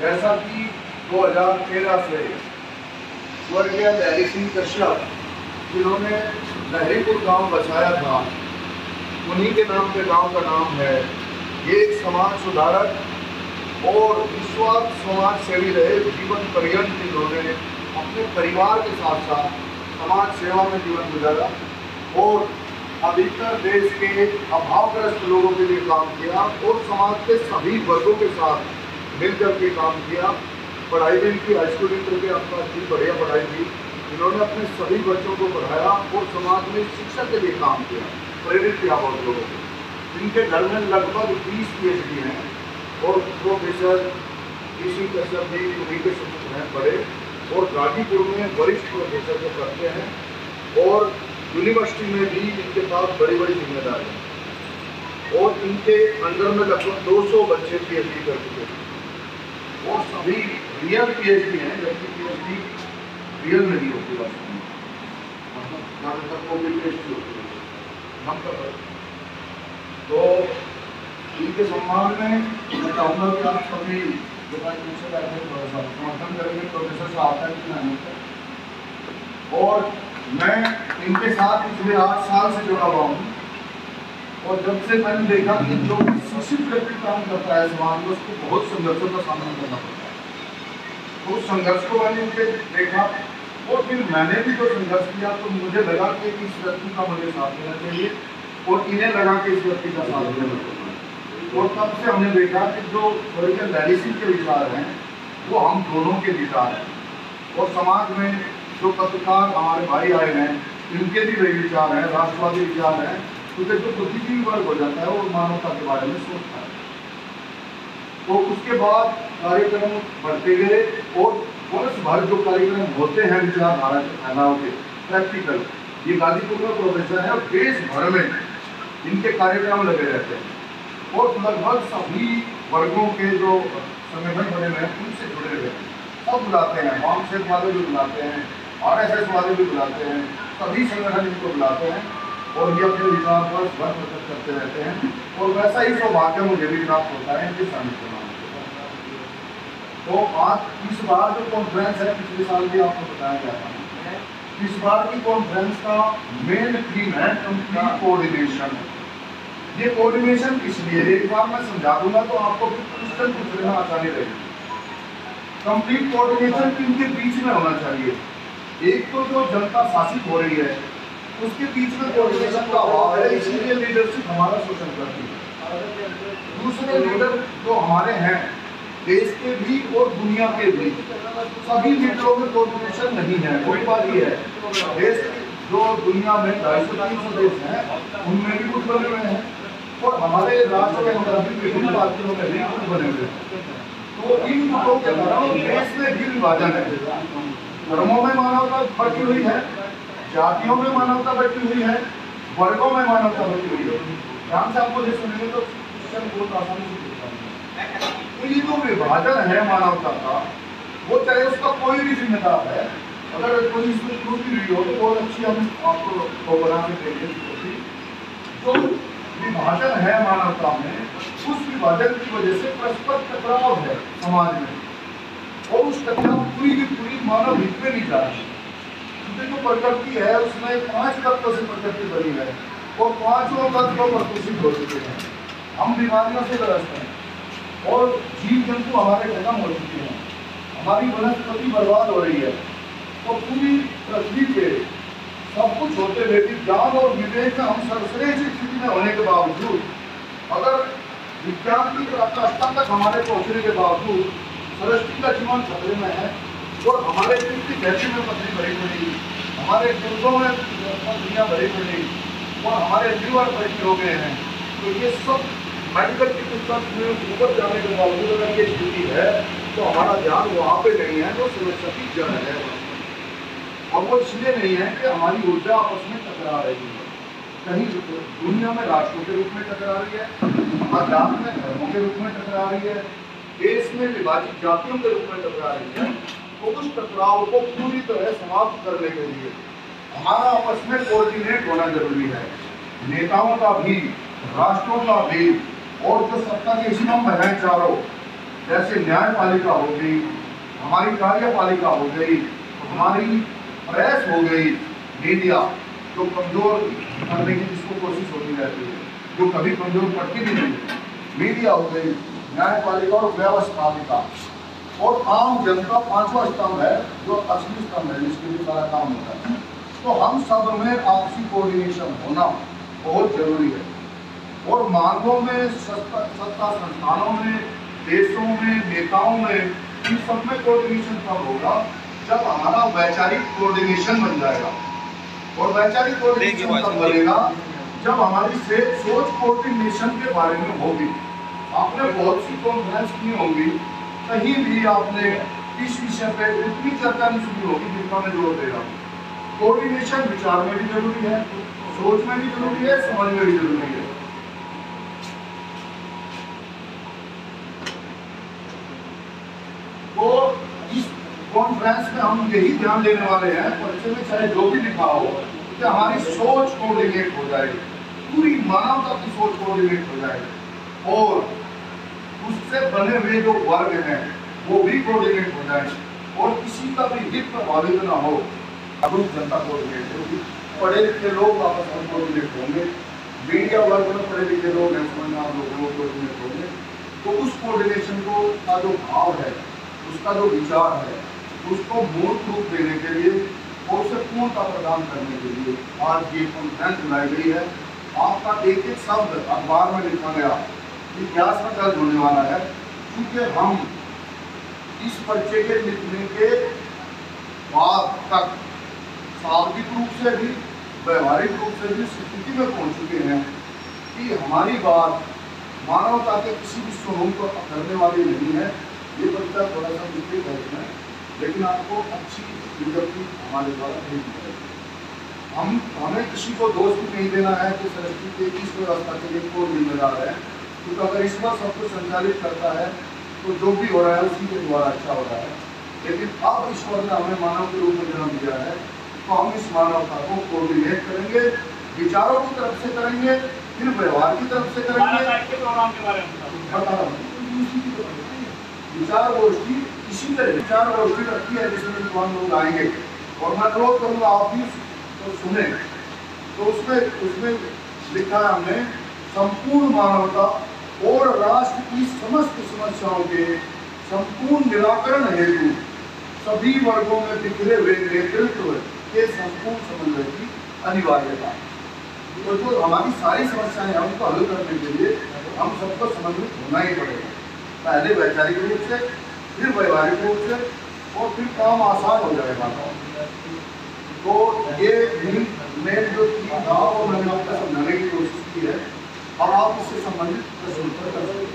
जैसा कि 2013 से स्वर्गीय लहरी सिंह कश्यप, जिन्होंने लहरीपुर गाँव बचाया था, उन्हीं के नाम पे गाँव का नाम है। ये एक समाज सुधारक और निस्वार्थ समाज सेवी रहे। जीवन पर्यंत इन्होंने अपने परिवार के साथ साथ समाज सेवा में जीवन गुजारा और अधिकतर देश के अभावग्रस्त लोगों के लिए काम किया और समाज के सभी वर्गों के साथ मिलकर के काम किया। पढ़ाई भी इनकी हाई स्कूल इंटर के आसपास थी बढ़िया पढ़ाई थी इन्होंने अपने सभी बच्चों को पढ़ाया और समाज में शिक्षा के लिए काम किया, प्रेरित किया बहुत लोगों को। इनके घर में लगभग बीस पी एच डी हैं और प्रोफेसर ऋषि कश्यप जी उन्हीं के सुपुत्र हैं बड़े और गाजीपुर में वरिष्ठ प्रोफेसर को करते हैं और यूनिवर्सिटी में भी इनके पास बड़ी बड़ी ज़िम्मेदारी है। और इनके अंदर में लगभग 200 बच्चे पीएचडी कर चुके हैं। और सभी रियल पीएचडी हैं, जबकि पीएचडी रियल नहीं होती वास्तव में मतलब कॉपी पेस्ट होती है। हम तो इनके सम्मान में मैं चाहूँगा कि आप सभी जो पीछे बैठे थोड़ा सा समर्थन करेंगे, प्रोफेसर साहब का कि। और मैं इनके साथ पिछले आठ साल से जुड़ा हुआ हूँ। और जब से मैंने देखा कि जो शिक्षित व्यक्ति काम करता है समाज में उसको बहुत संघर्षों का सामना करना पड़ता है। तो उस संघर्ष को मैंने इनके देखा, और फिर मैंने भी जो संघर्ष किया तो मुझे लगा कि इस व्यक्ति का मुझे साथ देना चाहिए, और इन्हें लगा कि इस व्यक्ति का साथ देना चाहिए। और तब से हमने देखा कि जो स्वर्गीय लहरी के विचार हैं, वो हम दोनों के विचार हैं। और समाज में जो पत्रकार हमारे भाई आए हैं, इनके भी वही विचार हैं, राष्ट्रवादी विचार हैं। क्योंकि जो बुद्धिजीवी वर्ग हो जाता है, वो मानवता के बारे में सोचता है। तो उसके बाद कार्यक्रम बढ़ते गए और वर्ष भर जो कार्यक्रम होते हैं विचारधारा के फैलाव के प्रैक्टिकल ये गाजीपुर में प्रोफेसर है और देश भर में इनके कार्यक्रम लगे रहते हैं। और लगभग सभी वर्गों के जो संगठन बने हुए हैं, उनसे जुड़े हुए हैं। सब बुलाते हैं वाम क्षेत्र वाले भी बुलाते हैं आर एस एस वाले भी बुलाते हैं, सभी संगठन इनको बुलाते हैं। और ये अपने विचार पर भर प्रकट करते रहते हैं। और वैसा ही सौभाग्य मुझे भी प्राप्त होता है इनके करना तो आज इस बार जो कॉन्फ्रेंस है, पिछले साल भी आपको बताया गया था। इस बार की कॉन्फ्रेंस का मेन थीम है कंप्लीट कोऑर्डिनेशन ये कोऑर्डिनेशन इसलिए एक बार मैं समझा दूँगा तो आपको क्वेश्चन पूछने में आसानी रहेगी। कंप्लीट कोऑर्डिनेशन इनके बीच में होना चाहिए? एक तो जो जनता शासित हो रही है उसके बीच में कोऑर्डिनेशन का अभाव है, इसलिए लीडरशिप हमारा शोषण करती है। दूसरे लीडर जो हमारे हैं, देश के भी और दुनिया के भी। सभी लीडरों में कोऑर्डिनेशन नहीं है, कोई बात ये है। देश जो दुनिया में ढाई सौ, तीन सौ देश हैं, उनमें भी कुछ बने हुए हैं। और हमारे राष्ट्र के अंदर भी विभिन्न पार्टियों में भी कुछ बने हुए हैं। तो इन गुटों के कारण देश में भी विभाजन है। धर्मों में मानवता बढ़ती हुई है? जातियों में मानवता बैठी हुई है, वर्गों में मानवता बैठी हुई है। ध्यान से आपको ये सुनेंगे तो क्वेश्चन बहुत आसानी से तो ये जो विभाजन है मानवता का, वो चाहे उसका कोई भी जिम्मेदार है, अगर कोई इसमें त्रुटि हुई हो तो बहुत अच्छी हम आपको वो बना के देंगे जो विभाजन है मानवता में, उस विभाजन की वजह से परस्पर टकराव है समाज में। और उस टकराव पूरी की पूरी मानव हित में नहीं जा रही। क्योंकि जो प्रकृति है, उसमें पाँच तत्व से प्रकृति बनी है। वो पाँचों तत्व प्रदूषित हो चुके हैं। हम बीमारियों से ग्रस्त हैं और जीव जंतु हमारे खत्म हो चुके हैं। हमारी वनस्पति बर्बाद हो रही है। तो पूरी पृथ्वी पे सब कुछ होते हुए भी ज्ञान और विवेक में हम सर्वश्रेष्ठ स्थिति में होने के बावजूद, अगर विज्ञान की पराकाष्ठा तक हमारे पहुँचने के बावजूद, सृष्टि का जीवन खतरे में है और हमारे दिल की गहरी में पत्नी भरी पड़ी, हमारे दुर्गों में पत्नियाँ भरी पड़ी और हमारे जीवन परीक्षण हो गए हैं। तो ये सब मेडिकल चिकित्सा में ऊपर जाने के बावजूद अगर ये स्थिति है तो हमारा ध्यान वहाँ पे नहीं है, जो सुरक्षा की जड़ है। और वो इसलिए नहीं है कि हमारी ऊर्जा आपस में टकरा रही है। कहीं दुनिया में राष्ट्रों के रूप में टकरा रही है अध्यात्म में धर्मों के रूप में टकरा रही है, देश में विभाजित जातियों के रूप में टकरा रही है। तो उस टकराव को पूरी तरह समाप्त करने के लिए हमारा आपस में कोऑर्डिनेट होना ज़रूरी है। नेताओं का भी, राष्ट्रों का भी, और जो सत्ता के स्तंभ हैं चारों जैसे न्यायपालिका हो गई, हमारी कार्यपालिका हो गई, हमारी प्रेस हो गई मीडिया जो कमज़ोर करने की जिसको कोशिश होती रहती है, जो कभी कमज़ोर पड़ती भी नहीं मीडिया हो गई, न्यायपालिका और व्यवस्थापिका और आम जनता पांचवा स्तंभ है जो असली स्तंभ है जिसके लिए सारा काम होता है। तो हम सब में आपसी कोऑर्डिनेशन होना बहुत ज़रूरी है। और मार्गों में सत्ता संस्थानों में देशों में नेताओं में इन सब में कोऑर्डिनेशन कब होगा जब हमारा वैचारिक कोऑर्डिनेशन बन जाएगा। और वैचारिक कोऑर्डिनेशन कब बनेगा जब हमारी से सोच कोऑर्डिनेशन के बारे में होगी। आपने बहुत सी कॉन्फ्रेंस की होंगी कहीं भी आपने इस विषय पे उतनी चर्चा नहीं सुनी होगी जितना मैं ज़ोर दे रहा हूँ। कोऑर्डिनेशन विचार में भी ज़रूरी है, सोच में भी ज़रूरी है, समझ में भी ज़रूरी है। तो इस कॉन्फ्रेंस में हम यही ध्यान देने वाले हैं परिचय में चाहे जो भी लिखा हो, कि हमारी सोच कोऑर्डिनेट हो जाएगी पूरी मानवता की सोच कोऑर्डिनेट हो जाएगी और उससे बने हुए जो वर्ग हैं, वो भी कोऑर्डिनेट हो जाए। और किसी का भी हित प्रभावित ना हो। जागरूक जनता कोऑर्डिनेट होगी पढ़े लिखे लोग आपस में कोऑर्डिनेट होंगे। मीडिया वर्ग में पढ़े लिखे लोग हैं समझदार लोग वो कोऑर्डिनेट होंगे। तो उस कोऑर्डिनेशन को का जो भाव है, उसका जो विचार है, उसको मूर्त रूप देने के लिए और उसे पूर्णता प्रदान करने के लिए आज ये कॉन्फ्रेंस गई है। आपका एक एक शब्द अखबार में लिखा गया। इतिहास में दर्ज होने वाला है, क्योंकि हम इस पर्चे के लिखने के बाद तक शाब्दिक रूप से भी, व्यवहारिक रूप से भी स्थिति में पहुँच चुके हैं कि हमारी बात मानवता के किसी भी समूह को करने वाली नहीं है। ये बच्चा थोड़ा सा विपरीत है लेकिन आपको अच्छी विज्ञप्ति हमारे द्वारा भेज जाएगी हम, हमें किसी को दोष भी नहीं देना है कि सृष्टि के इस व्यवस्था के लिए कौन जिम्मेदार है। ईश्वर सब कुछ संचालित करता है तो जो भी हो रहा है उसी के द्वारा अच्छा हो रहा है। लेकिन अब ईश्वर ने हमें मानव के रूप में जन्म दिया है तो हम इस मानवता को कोऑर्डिनेट करेंगे विचारों की तरफ़ से करेंगे फिर व्यवहार की तरफ़ से करेंगे। विचार गोष्ठी इसी तरह विचार गोष्ठी रखी है जिसमें विद्वान लोग आएँगे। और मैं अनुरोध करूँगा आप भी तो सुने। तो उसमें उसमें लिखा है हमने संपूर्ण मानवता और राष्ट्र की समस्त समस्याओं के संपूर्ण निराकरण हेतु सभी वर्गों में बिखरे हुए नेतृत्व के संपूर्ण समन्वय की अनिवार्यता। तो जो हमारी सारी समस्याएँ हैं, उनको हल करने के लिए हम सबको समन्वित होना ही पड़ेगा। पहले वैचारिक रूप से, फिर व्यवहारिक रूप से, और फिर काम आसान हो जाएगा। तो ये मेन जो था, वो मैंने आपको समझाने की कोशिश की है अब आप इससे संबंधित Gracias.